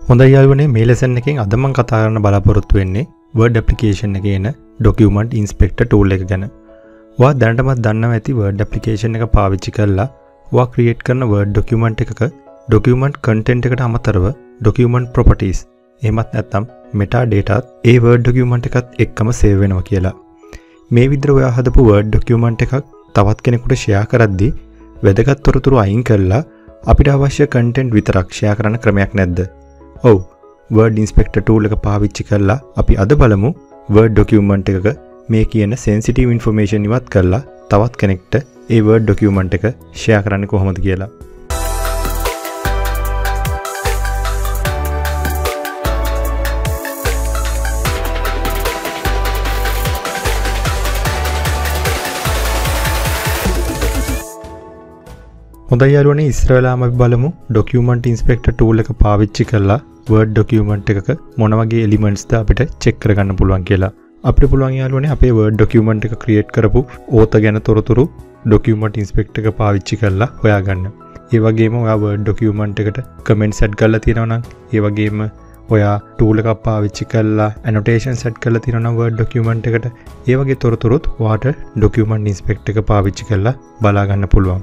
හොඳ යාලුවනේ මේ ලෙසන් එකෙන් අදමං කතා කරන්න බලාපොරොත්තු වෙන්නේ වර්ඩ් ඇප්ලිකේෂන් එකේ එන ඩොකියුමන්ට් ඉන්ස්පෙක්ටර් ටූල් එක ගැන. ඔයා දැනටමත් දන්නවා ඇති වර්ඩ් ඇප්ලිකේෂන් එක පාවිච්චි කරලා ඔයා ක්‍රියේට් කරන වර්ඩ් ඩොකියුමන්ට් එකක ඩොකියුමන්ට් කන්ටෙන්ට් එකට අමතරව ඩොකියුමන්ට් ප්‍රොපර්ටිස් එහෙමත් නැත්නම් මෙටා ඩේටාත් ඒ වර්ඩ් ඩොකියුමන්ට් එකත් එක්කම සේව් වෙනවා කියලා. මේ විදිහට ඔයා හදපු වර්ඩ් ඩොකියුමන්ට් එකක් තවත් කෙනෙකුට ෂෙයා කරද්දී වැදගත් තොරතුරු අයින් කරලා අපිට අවශ්‍ය කන්ටෙන්ට් විතරක් ෂෙයා කරන්න ක්‍රමයක් නැද්ද? ඔව්. වර්ඩ් ඉන්ස්පෙක්ටර් ටූල් එක පාවිච්චි කරලා අපි අද බලමු වර්ඩ් ඩොකියුමන්ට් එකක මේ කියන සෙන්සිටිව් ඉන්ෆර්මේෂන් ඉවත් කරලා තවත් කෙනෙක්ට ඒ වර්ඩ් ඩොකියුමන්ට් එක ෂෙයා කරන්න කොහොමද කියලා. හොඳ යාලුවනේ ඉස්රවෙලාම අපි බලමු ඩොකියුමන්ට් ඉන්ස්පෙක්ටර් ටූල් එක පාවිච්චි කරලා වර්ඩ් ඩොකියුමන්ට් එකක මොන වගේ එලිමෙන්ට්ස්ද අපිට චෙක් කරගන්න පුළුවන් කියලා. අපිට පුළුවන් යාලුවනේ අපේ වර්ඩ් ඩොකියුමන්ට් එක ක්‍රියේට් කරපු ඕත ගැන තොරතුරු ඩොකියුමන්ට් ඉන්ස්පෙක්ටර් එක පාවිච්චි කරලා හොයාගන්න. ඒ වගේම ඔයා වර්ඩ් ඩොකියුමන්ට් එකට කමෙන්ට් සෙට් කරලා තියෙනවා නම් ඒ වගේම ඔයා ටූල් එකක් පාවිච්චි කරලා ඇනොටේෂන් සෙට් කරලා තියෙනවා නම් වර්ඩ් ඩොකියුමන්ට් එකට ඒ වගේ තොරතුරුත් ඔයාට ඩොකියුමන්ට් ඉන්ස්පෙක්ටර් එක පාවිච්චි කරලා බලා ගන්න පුළුවන්.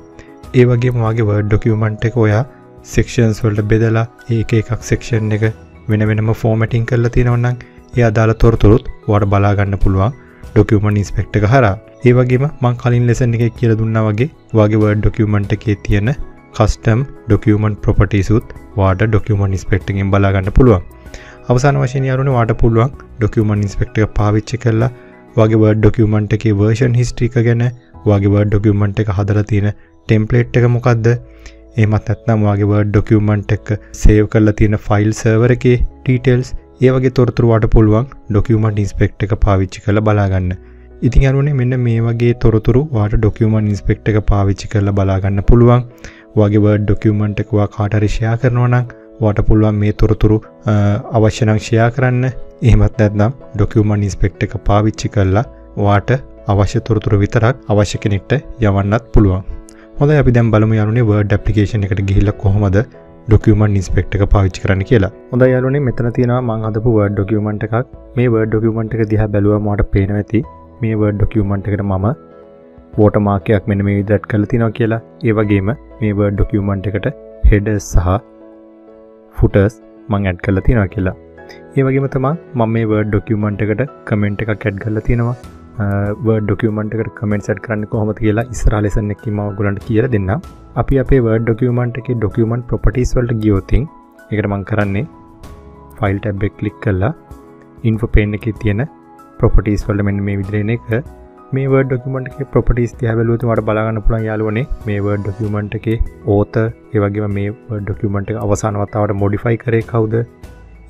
ඒ වගේ මගේ වර්ඩ් ඩොකියුමන්ට් එක ඔයා සෙක්ෂන්ස් වලට බෙදලා ඒක එකක් සෙක්ෂන් එක වෙන වෙනම ෆෝමටින් කරලා තියෙනවනම් ඒ අදාළ තොරතුරුත් වට බලාගන්න පුළුවන් ඩොකියුමන්ට් ඉන්ස්පෙක්ටර් එක හරහා. ඒ වගේම මං කලින් ලෙසන් එකේ කියලා දුන්නා වගේ වගේ වර්ඩ් ඩොකියුමන්ට් එකේ තියෙන කස්ටම් ඩොකියුමන්ට් ප්‍රොපර්ටිස් උත් වාට ඩොකියුමන්ට් ඉන්ස්පෙක්ටර් එකෙන් බලා ගන්න පුළුවන්. අවසාන වශයෙන් යාළුවනේ වාට පුළුවන් ඩොකියුමන්ට් ඉන්ස්පෙක්ටර් එක පාවිච්චි කරලා වගේ වර්ඩ් ඩොකියුමන්ට් එකේ වර්ෂන් හිස්ටරි එක ගැන වගේ වර්ඩ් ඩොකියුමන්ට් එක හදලා තියෙන ටෙම්පලේට් එක මොකක්ද එමත් ඇත්නම් වගේ වර්ඩ් ඩොකියුමන්ට් එක සේව් කරලා තියෙන ෆයිල් සර්වර් එකේ ඩීටේල්ස් ඒ වගේ තොරතුරු වට පුළුවන් ඩොකියුමන්ට් ඉන්ස්පෙක්ටර් එක පාවිච්චි කරලා බලාගන්න. ඉතින් අරුනේ මෙන්න මේ වගේ තොරතුරු වාට ඩොකියුමන්ට් ඉන්ස්පෙක්ටර් එක පාවිච්චි කරලා බලාගන්න පුළුවන්. වගේ වර්ඩ් ඩොකියුමන්ට් එක වා කාට හරි ෂෙයා කරනවා නම් වාට පුළුවන් මේ තොරතුරු අවශ්‍ය නම් ෂෙයා කරන්න. එහෙමත් නැත්නම් ඩොකියුමන්ට් ඉන්ස්පෙක්ටර් එක පාවිච්චි කරලා වාට අවශ්‍ය තොරතුරු විතරක් අවශ්‍ය කෙනෙක්ට යවන්නත් පුළුවන්. හොඳ අපි දැම් බලමු යනුනේ වර්ඩ් ඇප්ලිකේෂන් එකට ගිහිල්ල කොහොමද ඩොකියමන් ඉන්ස්පෙක්ට එක පාවිච්චි කරන කියලා. හොඳ යාලුනේ මෙතන තියෙනවා මං හදපු වර්ඩ් ඩොකියමන්ට් එකක්. මේ වර්ඩ් ඩොකියමන්ට් එක දිහා බැලුවා මට පේනවා ඇති. මේ වර්ඩ් ඩොකියමන්ට් එකට මම වෝට මාකයක් මෙන්න මේ විදිහට කරලා තිනවා කියලා. ඒ වගේම මේ වර්ඩ් ඩොකියමන්ට් එකට හෙඩර්ස් සහ ෆුටර්ස් මං ඇඩ් කරලා තිනවා කියලා. ඒ වගේම තමා මම මේ වර්ඩ් ඩොකියමන්ට් එකට කමෙන්ට් එකක් ඇඩ් කරලා තියෙනවා වර්ඩ ඩොකියමන්ට් එකට කමෙන්ට් සැට් කරන්න කොහොම කියලා ඉස්රා ලෙසන්න එක්ම ගලන්ට කිය දෙන්න අපි අපේ වර්ඩ ඩොකියමන්ට් එක ඩොකියමන්ට් ප්‍රපටිස් වලට ගියෝතින් එකට මං කරන්නේ ෆයිල් ටැබ්බෙක් කලික් කල්ලා ඉන්ෆ පේන එක තියෙන ප්‍රපටිස් වල මෙන්න මේ විදිරෙන එක. මේ වර්ඩ ඩොකියමන්ට් එක ප්‍රපටිස් තියබලුවතු මට බලගන්න පුළන් යාලුවනේ මේ වර්ඩ ඩොකියමන්ට් එක ඕත ඒවගේ මේ ඩොකියමන්ට් එක අවසානවත්තාවට මොඩිෆයි කරේ කවුද?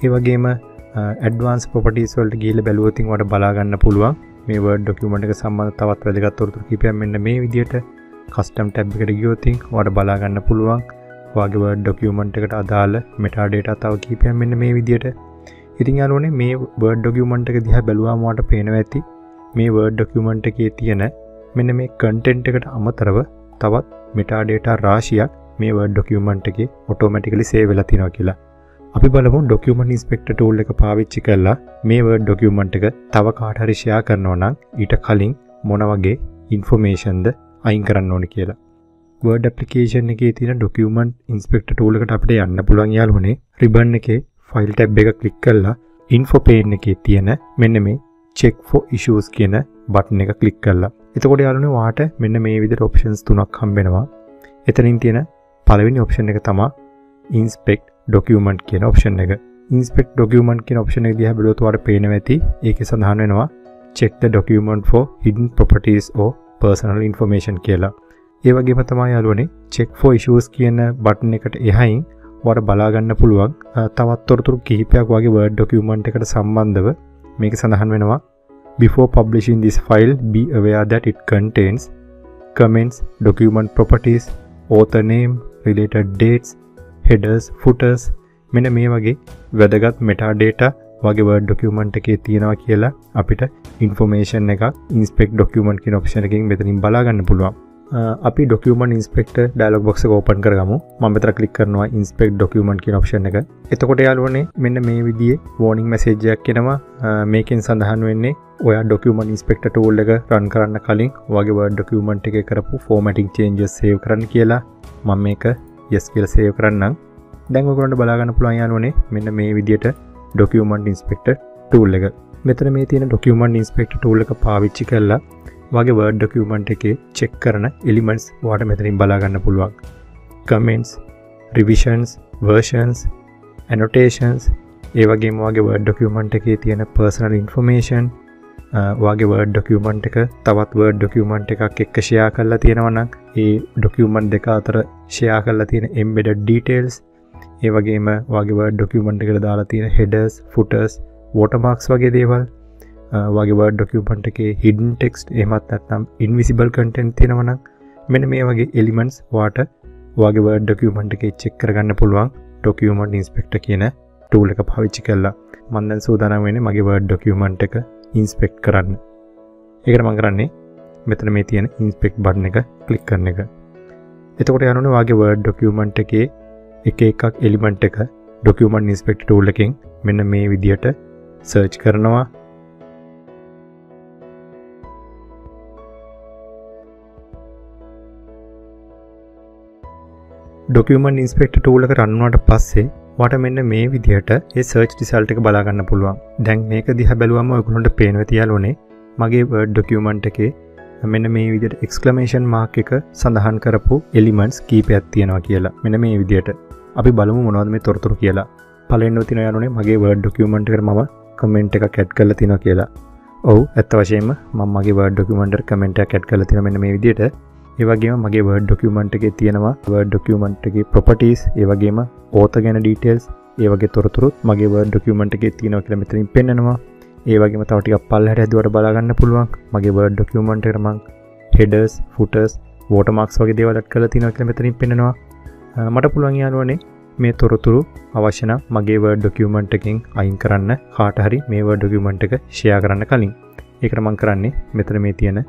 ඒවගේම ඇඩවන්ස් පොපටිස් වලට ගේල බැලුවතින් වට බලාගන්න පුළුවන්. මේ වර්ඩ ඩොකියමට එක සම්බඳ තවත් වැදගත්තුරතු කිපය මෙන්න මේ විදියට කස්ටම් ටැබ් එකට ගියෝතින් වට බලාගන්න පුළුවන්. වගේ වර්ඩ ඩොකියමන්ට් එකට අදාළ මෙටාඩේට තව කීපය මෙන්න මේ විදියට. ඉතින් අනුවනේ මේ වර්ඩ ඩොකියමන්ට් එක දිහ බැලවාමට පේනව ඇති මේ වර්ඩ ඩොකියමන්ට් එකේ තියෙන මෙන්න මේ කන්ටෙන්ට් එකට අමතරව තවත් මෙටාඩේට රාශියක් මේ වර්ඩ ඩොකියමන්ට් එක ඔටෝමටිකලි සේ වෙලා තිනවා කියලා. අපි බලමු ඩොකියමන්ට් ඉන්ස්පෙක්ටර් ටූල් එක පාවිච්චි කරලා මේ වර්ඩ් ඩොකියමන්ට් එක තව කාට හරි ෂෙයා කරනවා නම් ඊට කලින් මොන වගේ ඉන්ෆර්මේෂන්ද අයින් කරන්න ඕනේ කියලා. වර්ඩ් ඇප්ලිකේෂන් එකේ තියෙන ඩොකියමන්ට් ඉන්ස්පෙක්ටර් ටූල් එකට අපිට යන්න පුළුවන් යාළුවනේ. රිබන් එකේ ෆයිල් ටැබ් එක ක්ලික් කරලා ඉන්ෆෝ පේන් එකේ තියෙන මෙන්න මේ check for issues කියන බටන් එක ක්ලික් කරලා. එතකොට යාළුවනේ වාට මෙන්න මේ විදිහට ඔප්ෂන්ස් තුනක් හම්බෙනවා. එතනින් තියෙන පළවෙනි ඔප්ෂන් එක තමයි inspect ඩොකියමන්ට් කියන ඔප්ෂන් එක. ඉන්ස්පෙක් ඩොකියමන්ට් කියන ඔප්ෂන එක දිහ බලොතුවට පේන ඇති. ඒක සඳහන් වෙනවා check the document ෝ hidden properties or personal information කියලා. ඒවගේම තමා යාලුවනේ චෙක් ෆෝ ඉශස් කියන බටන එකට එහයින් වට බලාගන්න පුළුවන්. තවත්තොරතුරු කිහිපයක් වගේ වර්ඩ් ඩොකියමන්ට් එකට සම්බන්ධව මේක සඳහන් වෙනවා. Before publishing this file be aware that it contains comments document properties author name related dates හෙඩර්ස් ෆුටර්ස් මෙන මේ වගේ වැදගත් මෙටා ඩේට වගේ වර්ඩ ඩොකියමන්ට් එකේ තියෙනවා කියලා අපිට ඉන්ෆෝමේෂන් එක ඉන්ස්පෙක් ඩොකියමන්ට් කියෙන ඔප්ෂන එකින් මෙතනින් බලාගන්න පුළුවන්. අපි document inspector dialog box open කරගමු. මතර කලික් කරනවා ඉන්ස්පෙක්් ඩොකමන්ට කිය ඔප්ෂන් එක. එතකොට යාලුවනේ මෙන්න මේ විදිිය වෝනිින් මැසේජයක් කෙනවා මේකෙන් සඳහන් වෙන්නේ ඔය ඩොකමන් ඉන්ස්පෙක්ට ටූල් එක රන් කරන්න කලින් වගේ ව ඩොකමන්ට් එක කරපු ෆෝමටික් චේන්ජ සේව කරන්න කියලා. මම මේක යස් කියල සේව කරන්නම්. දැන්ගොකට බලාගන්න පුළන්යානුවනේ මෙන්න මේ විදියට ඩොකමන්ට ඉන්ස්පෙක්ට ටූල් එක. මෙතන මේ තියෙන ඩොකමන්ට ඉන්ස්පෙක්ට ටූල් එක පාවිච්චි කරලා වගේ වර්ඩ් ඩොකියමන්ට් එකේ චෙක් කරන එලිමෙන්ට්ස් වාට මෙතනින් බලාගන්න පුළුවන්. කමෙන්ට්ස් රිවිෂන්ස් වර්ෂන්ස් ඇනොටේෂන්ස් ඒවගේ වගේ වර්ඩ් ඩොකියමන්ට් එකේ තියෙන පර්සනල් ඉන්ෆර්මේෂන් වගේ වර්ඩ් ඩොකියමන්ට් එක තවත් වර්ඩ් ඩොකියමන්ට් එකක් එක්ක ෂයා කරලා තියෙනවනම් ඒ ඩොකියමන්ට් දෙක අතර ෂයා කරලා තියෙන එම්බෙඩ ඩීටේල්ස් ඒවගේම වගේ වර්ඩ් ඩොකියමන්ට් එකට දාලා තියෙන හෙඩර්ස් ෆුටර්ස් වෝටමාක්ස් වගේ දේවල් වගේ වර්ඩ ඩොකියමන්ට එක හිඩන් ටෙක්ස්ට එමත් ඇත්නම් ඉන්විසිබල් කටෙන්් තියෙනවන මෙන මේ වගේ එලිමෙන්න්ස් වාට වගේ වර්ඩ ඩොකියමන්ට එක චෙක් කරගන්න පුළුවන් ඩොකියමන්ට ඉන්ස්පෙක්ට කියන ටූල එක පවිච්චි කල්ලා මන්දන් සූදානම් වෙන මගේ වර්ඩ ඩොකියමන්ට එක ඉන්ස්පෙක්් කරන්න. ඒකට මංකරන්නේ මෙතන මේ තියෙන ඉන්ස්පෙක්් බඩ්න එක කලික් කරන එක. එතකොට යනුන වගේ වර්ඩ ඩොකියමන්ට එකේ එක එකක් එලිමන්ට් එක ඩොකියමන්ට ඉන්ස්පෙක්් ටූලකින් මෙන්න මේ විදියට සර්ච් කරනවා. ඩොකමන් ඉන්ස්පෙක්ට ටූලක රන්නුවට පස්සේ වට මෙන්න මේ විදිහට ඒ සර්ච් ටිසල්ට එක බලාගන්න පුළුවන්. දැන් මේක දිහ බැලුවම ඔකුණට පේනවතියාලෝනේ මගේ වර්ඩ් ඩොකියමන්ට් එකේ මෙන්න මේ විදිට එක්ස්කලමේෂන් මාක් එක සඳහන් කරපු එලිමන්ස් කීපයක් තියෙනවා කියලා. මෙන මේ විදියට අපි බලමු මොනවද මේ තොරතුරු කියලා. පලෙන්න්න තින යනුනේ මගේ වර්ඩ් ඩොකියමන්ට් කර ම කමෙන්ට් එක කැට් කල තින කියලා. ඔවු ඇත්ත වශයෙන්ම මගේ වර්ඩ් ඩොකියමන්ටර් කමෙන්ට කැට් කල තින මෙන මේ විදියට ඒවගේම මගේ වර්ඩ් ඩොකියමන්ට් එක තියෙනවා වර්ඩ් ඩොකියමන්ට් එක ප්‍රොපටස් ඒවගේම ඕත ගැන ඩීටෙල්ස් ඒවගේ තොරතුරුත් මගේ වර්ඩ් ඩොකියමන්ට් එක තියෙනවා කියල මෙතරින් පෙන්නවා ඒවගේම තවටික පල් හැට ඇදවට බලාගන්න පුළුවන්. මගේ වර්ඩ් ඩොකියමන්ට් කරමං හෙඩර්ස් ෆුටර්ස් වෝටමක්ස් වගේ දේවලත් කල තින කියල මෙතරින් පෙනවා මට පුළුවන් යානුවනේ මේ තොරතුරු අවශ්‍යන මගේ වර්ඩ් ඩොකියමන්ට් එකින් අයින් කරන්න. කාටහරි මේ වර්ඩ් ඩොකියමන්ට් එක ෂයා කරන්න කලින්. ඒකට මං කරන්නේ මෙතර මේ තියෙන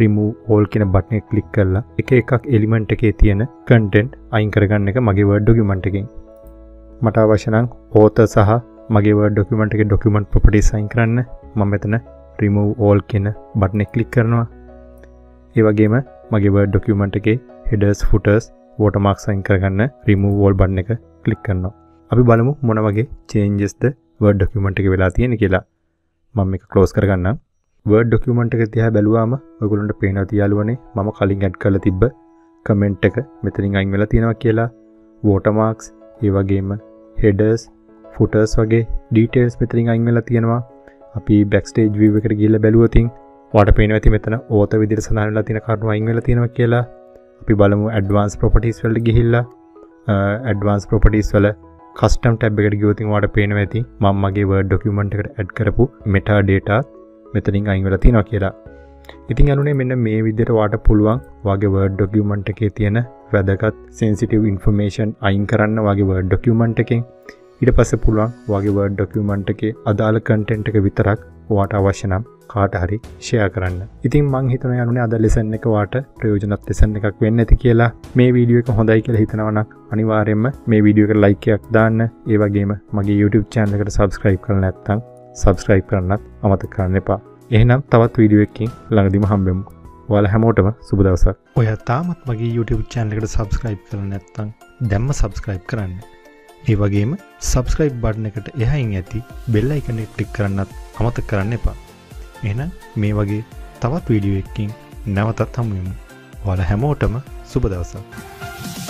රිමූ ඕල් කෙන බට්නය කලික් කරලා එක එකක් එලිමෙන්ට් එකේ තියෙන කන්ටෙන්ට් අයින් කරගන්න එක මගේ වර්ඩ් ඩොකිමන්ට් එකින්. මට අවශ්‍යනං ඕත සහ මගේ වර්ඩ් ඩොකිමන්ට් එක ඩොකිමන්ට් ප්‍රපටි සයින් කරන්න. ම මෙතන රිමූ ඕල් කියන බට්නෙ කලික් කරනවා. ඒවගේම මගේ වර්ඩ් ඩොකිමන්ට් එකේ හෙඩර්ස් ෆුටර්ස් වෝටමක් සයින් කරගන්න රිමූ වෝල් බන්න එක කලික් කරනවා. අපි බලමු මොන වගේ චේන්ජස්ද වර්ඩ් ඩොකිමන්ට් එක වෙලා තියෙන කියලා. මම එක කලෝස් කරගන්නම්. වර්ඩ් ඩොකියමන්ට් එක තියා බැලවාම ඔගුලන්ට පේන තියාලුවනේ මම කලින් ඇඩ් කල තිබ්බ කමෙන්ට් එක. මෙතරින් අයින් වෙලා තියෙනවා කියලා. වෝටමාක්ස් ඒවගේම හෙඩර්ස් ෆුටර්ස් වගේ ඩීටේල්ස් මෙතරින් අයින් වෙලා තියෙනවා. අපි බැක්ස්ටේජ් වීව එකට ගිල්ල බැලුවතින් වට පේන ඇති මෙතන ඕත විදිර සඳහනලා තින කරුණු අයින් වෙලා තියෙනවා කියලා. අපි බලමු ඇඩ්වාන්ස් ප්‍රොපටිස් වලට ගිහිල්ලා. ඇඩ්වාන්ස් ප්‍රොපටිස් වල කස්ටම් ටැබ් එකට ගියෝතින් වාට පේන ඇති. මංමගේ වර්ඩ් ඩොකියමන්ට් එකට ඇඩ් කරපු මෙටා ඩේටත් මෙතනින් අයිවල තිනවා කියලා. ඉතින් අනුනේ මෙන්න මේ විදියට වාට පුළුවන් වගේ වර්ඩ් ඩොකියමන්ට් එකේ තියෙන වැදගත් සෙන්සිටව් ඉන්ෆර්මේෂන් අයින් කරන්න වගේ වර්ඩ් ඩොකියමන්ට් එකෙන්. ඉට පස පුළුවන් වගේ වර්ඩ් ඩොකියමන්ට් එකේ අදාළ කන්ටෙන්ට් එක විතරක් වාට අවශ්‍යනම් කාට හරි ෂය කරන්න. ඉතින් මං හිතන යනුනේ අද ලෙසන්න එක වාට ප්‍රයෝජනත් ලෙසන්න එකක් වෙන්න ඇති කියලා. මේ වීඩියෝ එක හොඳයි කියලා හිතනවනක් අනිවාරයෙන්ම මේ වීඩියෝ එක ලයිකයක් දාන්න. ඒවගේම මගේ YouTube චෑනලකට සබස්ක්‍රයිබ් කරන ඇත්තං සබස්ක්‍රයිබ් කරන්නත් අමත කරන්න එපා. එහෙනම් තවත් වීඩියුවකින් ළඟදිම හම්බෙමු. වල හැමෝටම සුබදවසක් ඔය තාමත් මගේ YouTube චැනලකට සබස්ක්‍රයිබ් කරන නැත්තං දැම්ම සබස්ක්‍රයිබ් කරන්න. ඒ වගේම සබස්ක්‍රයිබ් බඩ්න එකට එහයින් ඇති බෙල්ල එකනෙ ට්ලික් කරන්නත් අමත කරන්න එපා. එන මේ වගේ තවත් වීඩියුවකින් නැවතත් හමුවමු. වල හැමෝටම සුබදවසක්